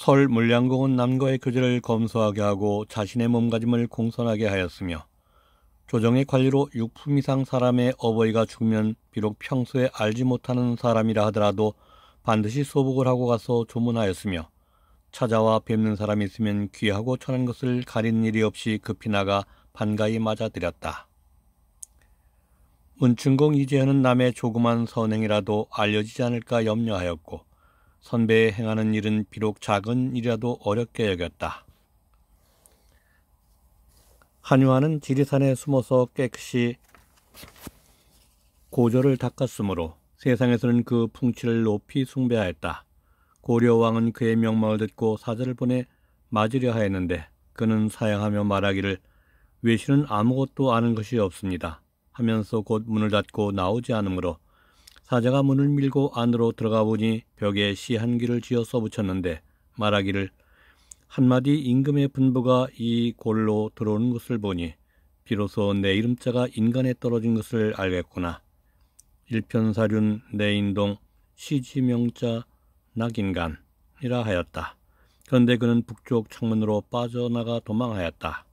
설 물량공은 남과의 교제를 검소하게 하고 자신의 몸가짐을 공손하게 하였으며 조정의 관리로 육품 이상 사람의 어버이가 죽으면 비록 평소에 알지 못하는 사람이라 하더라도 반드시 소복을 하고 가서 조문하였으며 찾아와 뵙는 사람이 있으면 귀하고 천한 것을 가린 일이 없이 급히 나가 반가이 맞아들였다. 문춘공 이재현은 남의 조그만 선행이라도 알려지지 않을까 염려하였고 선배의 행하는 일은 비록 작은 일이라도 어렵게 여겼다. 한유아는 지리산에 숨어서 깨끗이 고조를 닦았으므로 세상에서는 그 풍치를 높이 숭배하였다. 고려왕은 그의 명망을 듣고 사절을 보내 맞으려 하였는데 그는 사양하며 말하기를 외신은 아무것도 아는 것이 없습니다. 하면서 곧 문을 닫고 나오지 않으므로 사자가 문을 밀고 안으로 들어가 보니 벽에 시 한 귀를 지어 써붙였는데 말하기를 한마디 임금의 분부가 이 골로 들어오는 것을 보니 비로소 내 이름자가 인간에 떨어진 것을 알겠구나. 일편사륜 내인동 시지명자 낙인간이라 하였다. 그런데 그는 북쪽 창문으로 빠져나가 도망하였다.